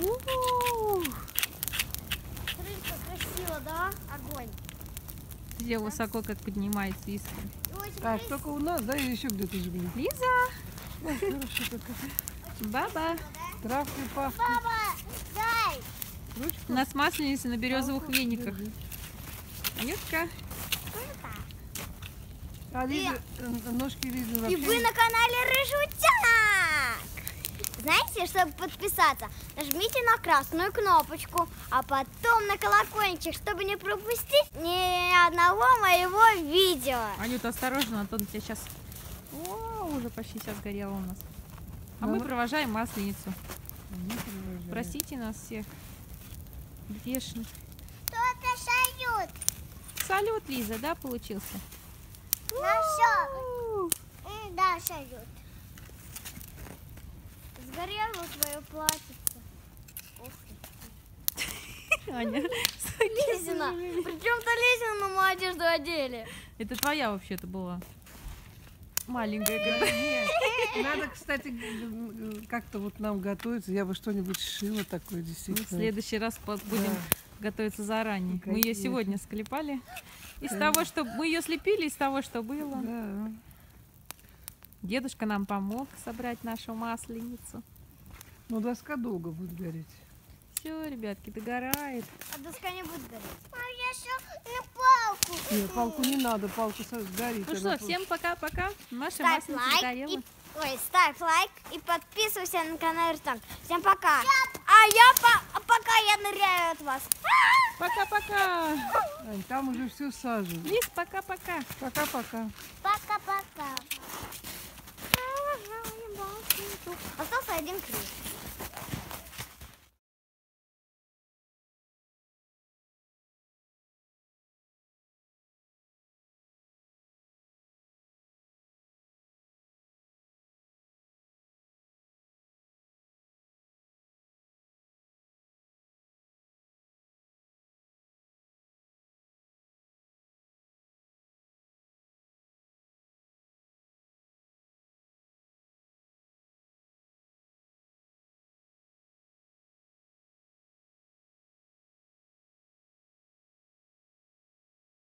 У-у-у. Смотрите, как красиво, да? Огонь. Где высоко как поднимается искра. И очень Так, красиво, только у нас, да, или еще где-то же, блин. Лиза! Ой, хорошо как Баба! да? Травкой пахнет. Папа, дай! Ручку. У нас масленица на березовых палку вениках. Нютка. А Лиза, э, ножки Лизы И вообще... вы на канале Рыжий Утенок! Знаете, чтобы подписаться, нажмите на красную кнопочку, а потом на колокольчик, чтобы не пропустить ни одного моего видео. Анюта, осторожно, Антон тебя сейчас... О, уже почти сейчас горело у нас. А мы Ну. провожаем масленицу. Простите нас всех. Грешных. Кто-то шают. Салют, Лиза, да, получился? Ну Да, шают. Сгорело твое платьице. Ты. Аня, Лизина. Причем-то Лизину мы одежду одели. это твоя вообще-то была. Маленькая. Нет. Надо, кстати, как-то вот нам готовиться. Я бы что-нибудь шила такое Мы в действительно. следующий раз будем Да. готовиться заранее. Мы ее сегодня склепали. Из Да. того, что мы ее слепили, из того, что было. Да. Дедушка нам помог собрать нашу масленицу. Но доска долго будет гореть. Все, ребятки, догорает. А доска не будет гореть. А я что на палку? Нет, палку не надо, палку сгорит. Ну что, всем пока-пока. Наша Ставь лайк и... Ой, ставь лайк и подписывайся на канал Рустам. Всем пока. А я по... а пока я ныряю от вас. Пока-пока. Ань, там уже все сажено. Лиз, пока-пока. Пока-пока. Пока-пока. Остался один ключ.